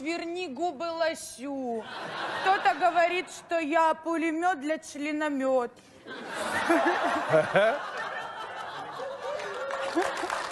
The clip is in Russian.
верни губы лосю. Кто-то говорит, что я пулемет для членомет.